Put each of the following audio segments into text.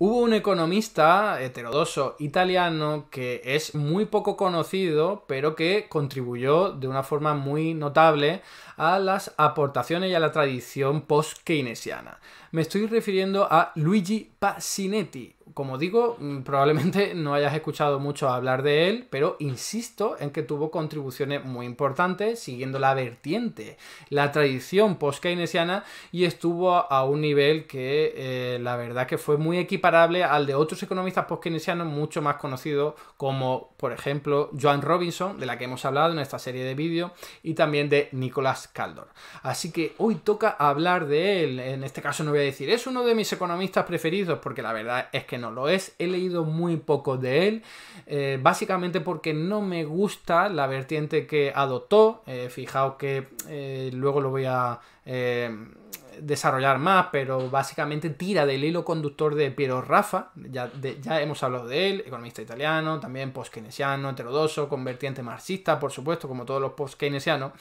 Hubo un economista heterodoso italiano que es muy poco conocido, pero que contribuyó de una forma muy notable a las aportaciones y a la tradición post-keynesiana. Me estoy refiriendo a Luigi Pasinetti, como digo, mm, probablemente no hayas escuchado mucho hablar de él, pero insisto en que tuvo contribuciones muy importantes siguiendo la vertiente, la tradición post-keynesiana y estuvo a un nivel que eh, la verdad que fue muy equiparable al de otros economistas post-keynesianos mucho más conocidos como, por ejemplo, Joan Robinson, de la que hemos hablado en esta serie de vídeos, y también de Nicolás Caldor. Así que hoy toca hablar de él, en este caso no voy a decir, es uno de mis economistas preferidos, porque la verdad es que no lo es. He leído muy poco de él, eh, básicamente porque no me gusta la vertiente que adoptó. Eh, fijaos que eh, luego lo voy a desarrollar más, pero básicamente tira del hilo conductor de Piero Rafa, ya, ya hemos hablado de él, economista italiano, también post-keynesiano, heterodoso, con vertiente marxista, por supuesto, como todos los post-keynesianos.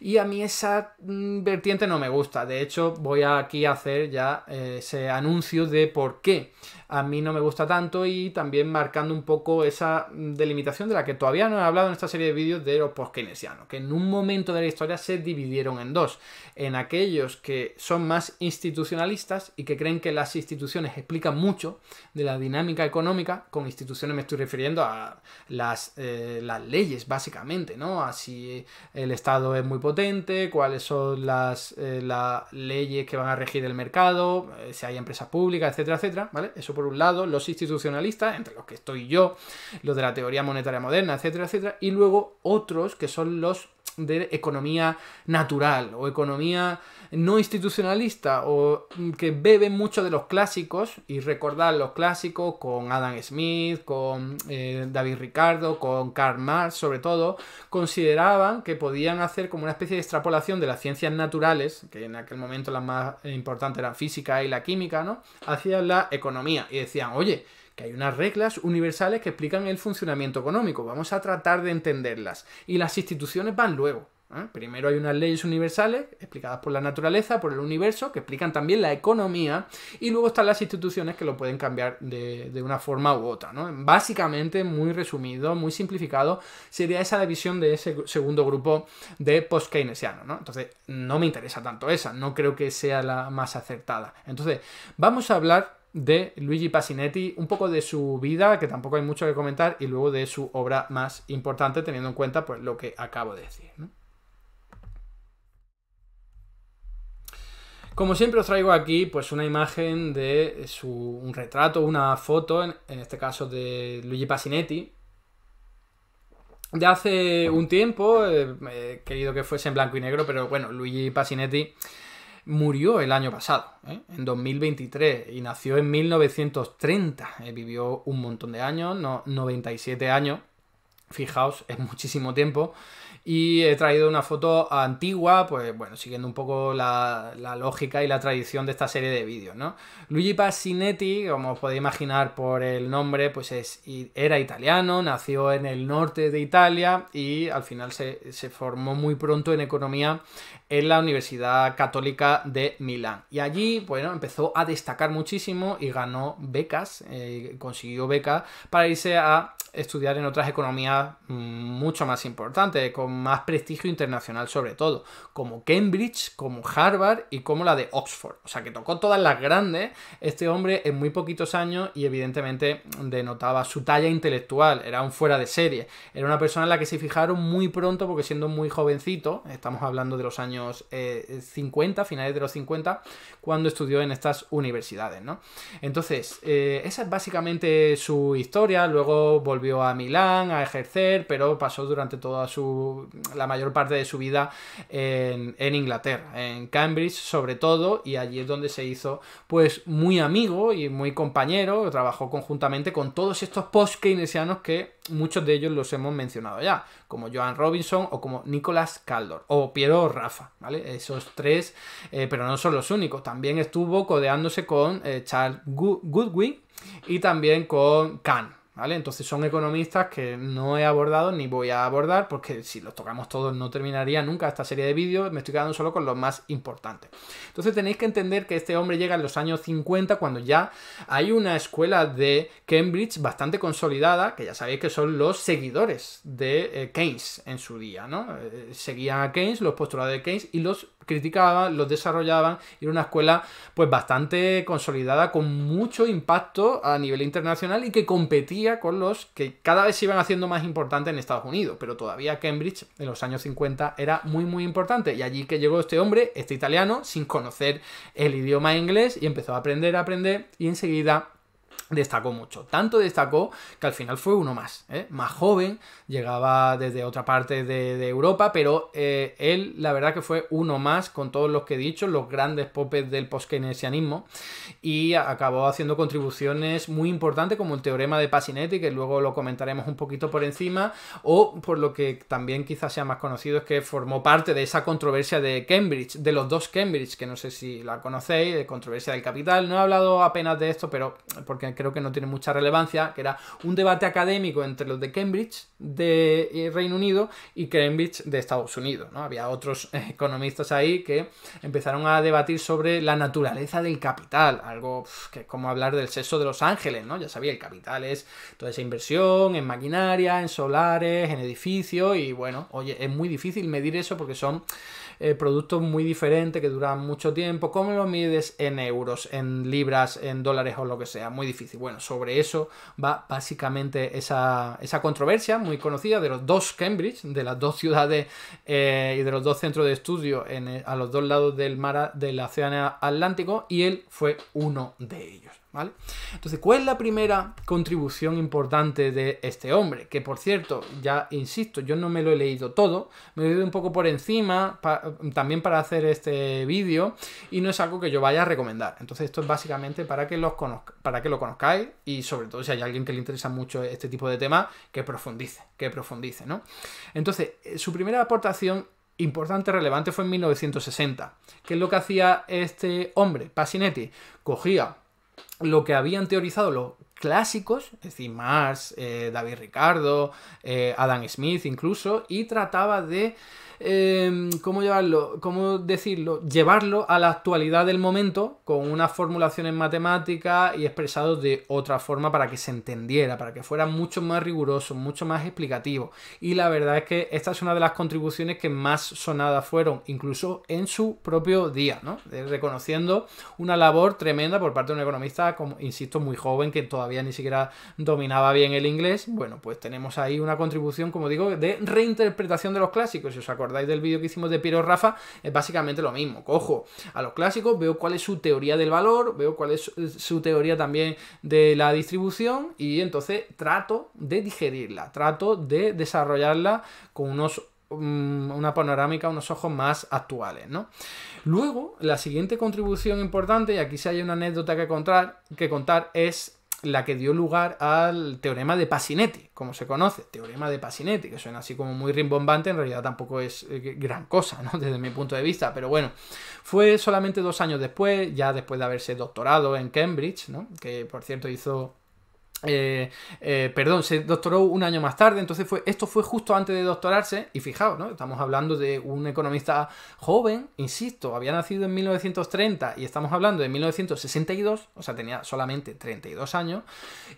Y a mí esa mm, vertiente no me gusta. De hecho, voy aquí a hacer ya ese anuncio de por qué a mí no me gusta tanto y también marcando un poco esa delimitación de la que todavía no he hablado en esta serie de vídeos de los post-keynesianos, que en un momento de la historia se dividieron en dos, en aquellos que son más institucionalistas y que creen que las instituciones explican mucho de la dinámica económica, con instituciones me estoy refiriendo a las, eh, las leyes básicamente, ¿no? A si el Estado es muy potente, cuáles son las, eh, las leyes que van a regir el mercado, eh, si hay empresas públicas, etcétera, etcétera, ¿vale? Eso por un lado, los institucionalistas, entre los que estoy yo, los de la teoría monetaria moderna, etcétera, etcétera, y luego otros que son los de economía natural o economía no institucionalista o que beben mucho de los clásicos y recordar los clásicos con Adam Smith, con eh, David Ricardo, con Karl Marx sobre todo, consideraban que podían hacer como una especie de extrapolación de las ciencias naturales, que en aquel momento las más importantes eran física y la química, ¿no? Hacia la economía y decían, oye, que hay unas reglas universales que explican el funcionamiento económico. Vamos a tratar de entenderlas. Y las instituciones van luego. ¿eh? Primero hay unas leyes universales explicadas por la naturaleza, por el universo, que explican también la economía. Y luego están las instituciones que lo pueden cambiar de, una forma u otra. Básicamente, muy resumido, muy simplificado, sería esa división de ese segundo grupo de post-keynesiano. ¿no? Entonces, no me interesa tanto esa. No creo que sea la más acertada. Entonces, vamos a hablar de Luigi Pasinetti, un poco de su vida, que tampoco hay mucho que comentar, y luego de su obra más importante, teniendo en cuenta pues, lo que acabo de decir. Como siempre os traigo aquí pues una imagen de su, un retrato, una foto, en, este caso de Luigi Pasinetti, de hace un tiempo, eh, he querido que fuese en blanco y negro, pero bueno, Luigi Pasinetti murió el año pasado, ¿eh? en 2023, y nació en 1930. Eh, vivió un montón de años, no, 97 años. Fijaos, es muchísimo tiempo. Y he traído una foto antigua, pues bueno, siguiendo un poco la, lógica y la tradición de esta serie de vídeos, ¿no? Luigi Passinetti, como os podéis imaginar por el nombre, pues es, era italiano, nació en el norte de Italia y al final se, se formó muy pronto en economía en la Universidad Católica de Milán. Y allí, bueno, empezó a destacar muchísimo y ganó becas, eh, consiguió becas para irse a estudiar en otras economías mucho más importantes, con más prestigio internacional sobre todo, como Cambridge, como Harvard y como la de Oxford. O sea que tocó todas las grandes este hombre en muy poquitos años y evidentemente denotaba su talla intelectual, era un fuera de serie, era una persona en la que se fijaron muy pronto porque siendo muy jovencito, estamos hablando de los años 50, eh, finales de los 50, cuando estudió en estas universidades, ¿no? Entonces, eh, esa es básicamente su historia, luego volvió a Milán a ejercer, pero pasó durante toda su, la mayor parte de su vida en, en Inglaterra, en Cambridge sobre todo, y allí es donde se hizo pues muy amigo y muy compañero, trabajó conjuntamente con todos estos post-keynesianos que muchos de ellos los hemos mencionado ya, como Joan Robinson o como Nicolás Caldor o Piero Rafa, ¿vale? Esos tres, eh, pero no son los únicos. También estuvo codeándose con eh, Charles Goodwin y también con Kahn, ¿vale? Entonces son economistas que no he abordado ni voy a abordar porque si los tocamos todos no terminaría nunca esta serie de vídeos, me estoy quedando solo con los más importantes. Entonces tenéis que entender que este hombre llega en los años 50 cuando ya hay una escuela de Cambridge bastante consolidada, que ya sabéis que son los seguidores de eh, Keynes en su día, ¿no? Eh, seguían a Keynes, los postulados de Keynes y los criticaban, los desarrollaban y era una escuela pues bastante consolidada con mucho impacto a nivel internacional y que competía con los que cada vez se iban haciendo más importantes en Estados Unidos, pero todavía Cambridge en los años 50 era muy muy importante. Y allí que llegó este hombre, este italiano, sin conocer el idioma inglés y empezó a aprender a aprender y enseguida destacó mucho. Tanto destacó que al final fue uno más, ¿eh? más joven, llegaba desde otra parte de, Europa, pero eh, él la verdad que fue uno más con todos los que he dicho, los grandes popes del post-keynesianismo y acabó haciendo contribuciones muy importantes como el teorema de Pasinetti, que luego lo comentaremos un poquito por encima, o por lo que también quizás sea más conocido es que formó parte de esa controversia de Cambridge, de los dos Cambridge, que no sé si la conocéis, de controversia del capital. No he hablado apenas de esto, pero porque creo que no tiene mucha relevancia, que era un debate académico entre los de Cambridge de eh, Reino Unido y Cambridge de Estados Unidos. ¿no? Había otros economistas ahí que empezaron a debatir sobre la naturaleza del capital, algo que es como hablar del sexo de los ángeles, ¿no? Ya sabía, el capital es toda esa inversión en maquinaria, en solares, en edificios y bueno, oye, es muy difícil medir eso porque son eh, productos muy diferentes que duran mucho tiempo. ¿Cómo lo mides en euros, en libras, en dólares o lo que sea? Muy difícil. Bueno, sobre eso va básicamente esa, controversia muy conocida de los dos Cambridge, de las dos ciudades eh, y de los dos centros de estudio en, a los dos lados del mar del océano Atlántico y él fue uno de ellos. ¿Vale? Entonces, ¿cuál es la primera contribución importante de este hombre? Que por cierto, ya insisto, yo no me lo he leído todo, me he leído un poco por encima, también para hacer este vídeo, y no es algo que yo vaya a recomendar. Entonces, esto es básicamente para que, los para que lo conozcáis y sobre todo si hay alguien que le interesa mucho este tipo de temas, que profundice, que profundice, ¿no? Entonces, eh, su primera aportación importante, relevante fue en 1960. ¿Qué es lo que hacía este hombre, Pasinetti? Cogía lo que habían teorizado los clásicos, es decir, Marx, eh, David Ricardo, eh, Adam Smith incluso, y trataba de Em, ¿cómo llevarlo? ¿Cómo decirlo? Llevarlo a la actualidad del momento con unas formulaciones matemáticas y expresados de otra forma para que se entendiera, para que fuera mucho más riguroso, mucho más explicativo. Y la verdad es que esta es una de las contribuciones que más sonadas fueron, incluso en su propio día, ¿no? Reconociendo una labor tremenda por parte de un economista, como insisto, muy joven, que todavía ni siquiera dominaba bien el inglés. Bueno, pues tenemos ahí una contribución, como digo, de reinterpretación de los clásicos, si os acordáis acordáis del vídeo que hicimos de Piero Rafa, es básicamente lo mismo. Cojo a los clásicos, veo cuál es su teoría del valor, veo cuál es su teoría también de la distribución y entonces trato de digerirla, trato de desarrollarla con unos mm, una panorámica, unos ojos más actuales, ¿no? Luego, la siguiente contribución importante, y aquí si hay una anécdota que contar, que contar es la que dio lugar al teorema de Pasinetti, como se conoce, teorema de Pasinetti, que suena así como muy rimbombante, en realidad tampoco es eh, gran cosa, ¿no? Desde mi punto de vista, pero bueno, fue solamente dos años después, ya después de haberse doctorado en Cambridge, ¿no? Que por cierto hizo eh, eh, perdón, se doctoró un año más tarde, entonces fue, esto fue justo antes de doctorarse, y fijaos, ¿no? Estamos hablando de un economista joven, insisto, había nacido en 1930 y estamos hablando de 1962, o sea, tenía solamente 32 años,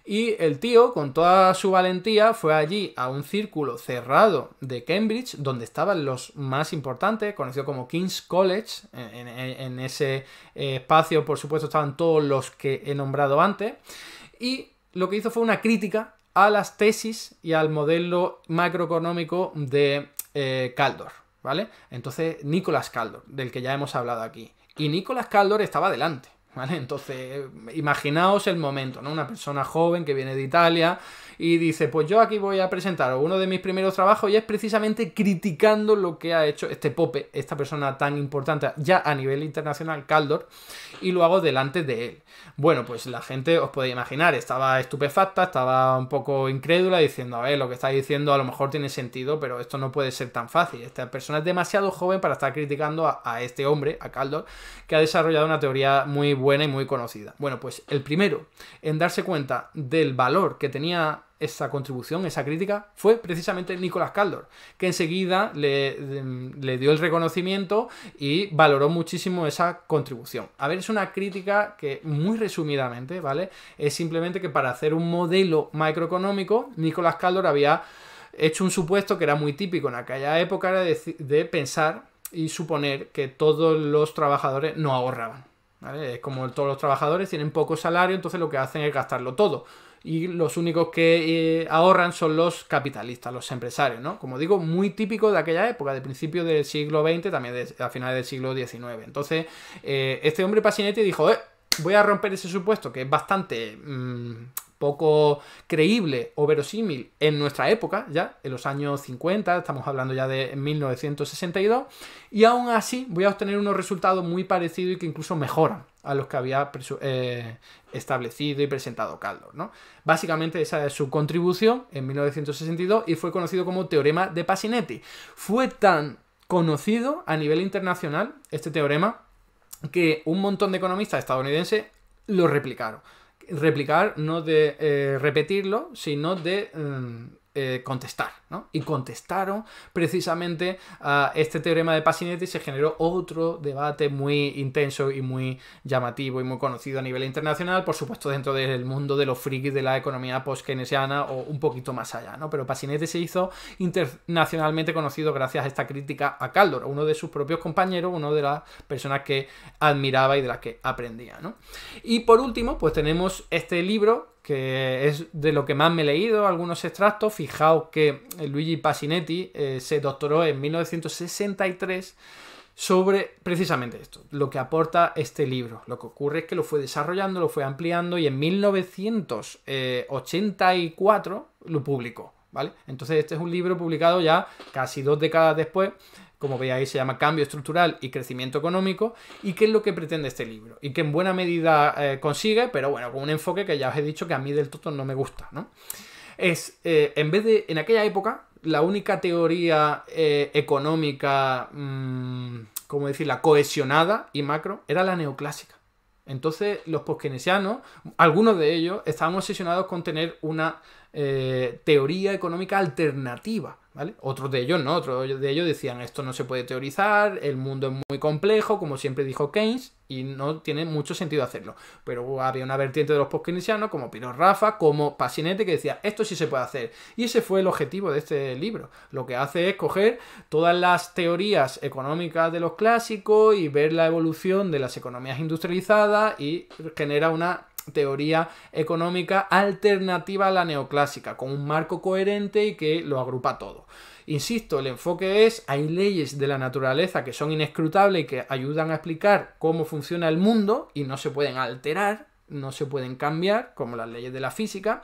y el tío, con toda su valentía, fue allí a un círculo cerrado de Cambridge, donde estaban los más importantes, conocido como King's College, en ese eh, espacio, por supuesto, estaban todos los que he nombrado antes, y lo que hizo fue una crítica a las tesis y al modelo macroeconómico de eh, Caldor, ¿vale? Entonces, Nicolás Caldor, del que ya hemos hablado aquí. Y Nicolás Caldor estaba delante, ¿vale? Entonces, imaginaos el momento, ¿no? Una persona joven que viene de Italia y dice, pues yo aquí voy a presentar uno de mis primeros trabajos y es precisamente criticando lo que ha hecho este Pope, esta persona tan importante ya a nivel internacional, Caldor, y lo hago delante de él. Bueno, pues la gente, os podéis imaginar, estaba estupefacta, estaba un poco incrédula, diciendo, a ver, lo que está diciendo a lo mejor tiene sentido, pero esto no puede ser tan fácil. Esta persona es demasiado joven para estar criticando a, este hombre, a Caldor, que ha desarrollado una teoría muy buena y muy conocida. Bueno, pues el primero en darse cuenta del valor que tenía esa contribución, esa crítica, fue precisamente Nicolás Caldor, que enseguida le, le, dio el reconocimiento y valoró muchísimo esa contribución. A ver, es una crítica que muy resumidamente, ¿vale? Es simplemente que para hacer un modelo macroeconómico, Nicolás Caldor había hecho un supuesto que era muy típico en aquella época, era de, pensar y suponer que todos los trabajadores no ahorraban. ¿Vale? Es como todos los trabajadores tienen poco salario, entonces lo que hacen es gastarlo todo y los únicos que eh, ahorran son los capitalistas, los empresarios, ¿no? Como digo, muy típico de aquella época, de principios del siglo XX, también a finales del siglo XIX. Entonces, eh, este hombre Pasinetti dijo, eh, voy a romper ese supuesto que es bastante mm, poco creíble o verosímil en nuestra época, ya, en los años 50, estamos hablando ya de 1962, y aún así voy a obtener unos resultados muy parecidos y que incluso mejoran a los que había eh, establecido y presentado Caldor. ¿no? Básicamente esa es su contribución en 1962 y fue conocido como teorema de Pasinetti. Fue tan conocido a nivel internacional este teorema que un montón de economistas estadounidenses lo replicaron replicar, no de eh, repetirlo, sino de mm, eh, contestar, ¿no? Y contestaron precisamente a este teorema de Pasinetti y se generó otro debate muy intenso y muy llamativo y muy conocido a nivel internacional, por supuesto dentro del mundo de los frikis de la economía post-keynesiana o un poquito más allá, ¿no? Pero Pasinetti se hizo internacionalmente conocido gracias a esta crítica a Caldor, uno de sus propios compañeros, uno de las personas que admiraba y de las que aprendía, ¿no? Y por último, pues tenemos este libro que es de lo que más me he leído, algunos extractos. Fijaos que Luigi Pasinetti eh, se doctoró en 1963 sobre precisamente esto, lo que aporta este libro. Lo que ocurre es que lo fue desarrollando, lo fue ampliando y en 1984 lo publicó. ¿Vale? Entonces este es un libro publicado ya casi dos décadas después como veis se llama Cambio Estructural y Crecimiento Económico, y qué es lo que pretende este libro, y que en buena medida eh, consigue, pero bueno, con un enfoque que ya os he dicho que a mí del todo no me gusta, ¿no? Es, eh, en vez de, en aquella época, la única teoría eh, económica, mm, como decir, la cohesionada y macro, era la neoclásica. Entonces, los poskenesianos, algunos de ellos, estaban obsesionados con tener una teoría económica alternativa otros de ellos no, otros de ellos decían esto no se puede teorizar, el mundo es muy complejo, como siempre dijo Keynes, y no tiene mucho sentido hacerlo. Pero había una vertiente de los post como Piro Rafa, como Pasinetti, que decía esto sí se puede hacer. Y ese fue el objetivo de este libro. Lo que hace es coger todas las teorías económicas de los clásicos y ver la evolución de las economías industrializadas y genera una teoría económica alternativa a la neoclásica, con un marco coherente y que lo agrupa todo. Insisto, el enfoque es, hay leyes de la naturaleza que son inescrutables y que ayudan a explicar cómo funciona el mundo y no se pueden alterar, no se pueden cambiar, como las leyes de la física,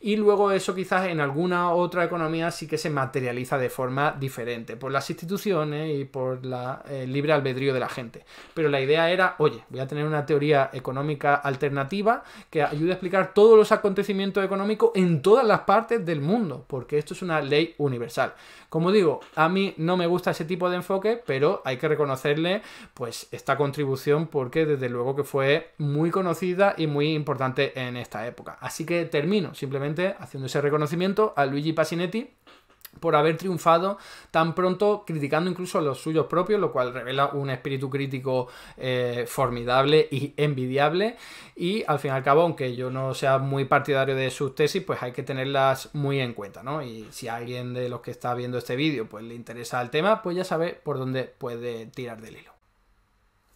y luego eso quizás en alguna otra economía sí que se materializa de forma diferente, por las instituciones y por la eh, libre albedrío de la gente. Pero la idea era, oye, voy a tener una teoría económica alternativa que ayude a explicar todos los acontecimientos económicos en todas las partes del mundo, porque esto es una ley universal. Como digo, a mí no me gusta ese tipo de enfoque, pero hay que reconocerle pues esta contribución porque desde luego que fue muy conocida y muy importante en esta época. Así que termino simplemente haciendo ese reconocimiento a Luigi Pasinetti por haber triunfado tan pronto, criticando incluso a los suyos propios, lo cual revela un espíritu crítico eh, formidable y envidiable. Y al fin y al cabo, aunque yo no sea muy partidario de sus tesis, pues hay que tenerlas muy en cuenta, ¿no? Y si a alguien de los que está viendo este vídeo pues le interesa el tema, pues ya sabe por dónde puede tirar del hilo.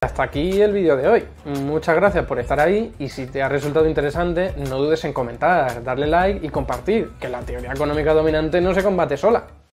Hasta aquí el vídeo de hoy. Muchas gracias por estar ahí y si te ha resultado interesante, no dudes en comentar, darle like y compartir, que la teoría económica dominante no se combate sola.